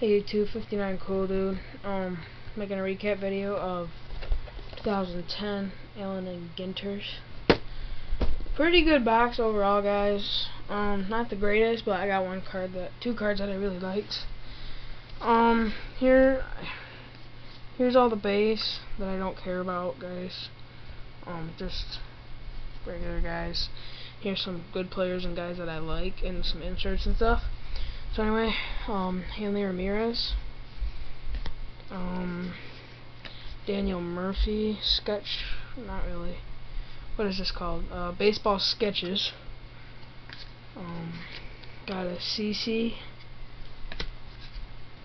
Hey YouTube, 59 Cool Dude. Um, making a recap video of 2010 Allen and Ginters. Pretty good box overall, guys. Um, not the greatest, but I got one card that, two cards that I really liked. Um, here, here's all the base that I don't care about, guys. Um, just regular guys. Here's some good players and guys that I like, and some inserts and stuff. So anyway, um, Hanley Ramirez, um, Daniel Murphy sketch, not really. What is this called? Uh, baseball sketches. Um, got a CC.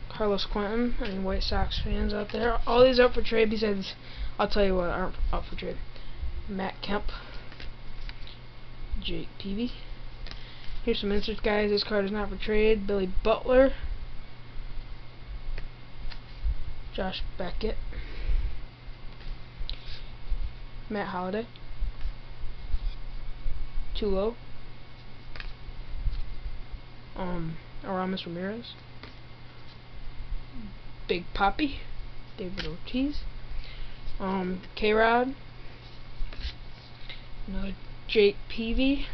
Carlos Quentin, any White Sox fans out there? All these up for trade besides, I'll tell you what aren't up for trade. Matt Kemp, Jake Peavy. Here's some inserts, guys. This card is not for trade. Billy Butler. Josh Beckett. Matt Holliday. Tulo. Um, Aramis Ramirez. Big Papi. David Ortiz. Um, K-Rod. Another Jake Peavy.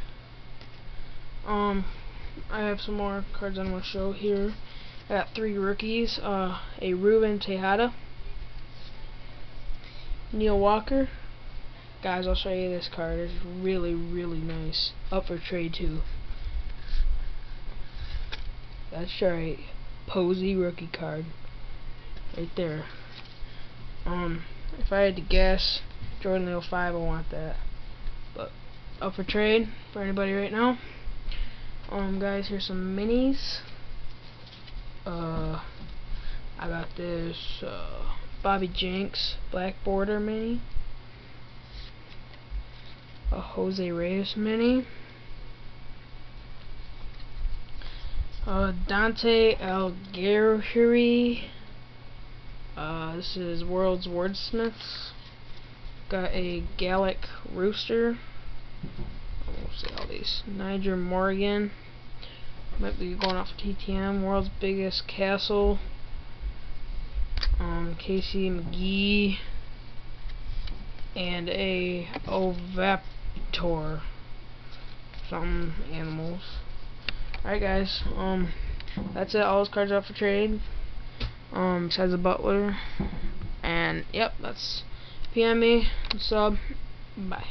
Um, I have some more cards I want to show here. I got three rookies. Uh, a Ruben Tejada. Neil Walker. Guys, I'll show you this card. It's really, really nice. Up for trade, too. That's right. Posey rookie card. Right there. Um, if I had to guess, Jordan 05, I want that. But, up for trade for anybody right now. Um, guys, here's some minis. Uh, I got this uh, Bobby Jenks black border mini. A Jose Reyes mini. Uh, Dante Alighieri. Uh, this is World's Wordsmiths. Got a Gallic Rooster. See all these. Nyjer Morgan. Might be going off TTM. World's Biggest Castle. Um, Casey McGee. And a Ovaptor. Some animals. Alright guys, um, that's it. All those cards are up for trade. Um, besides the Butler. And, yep, that's PM me, sub, bye.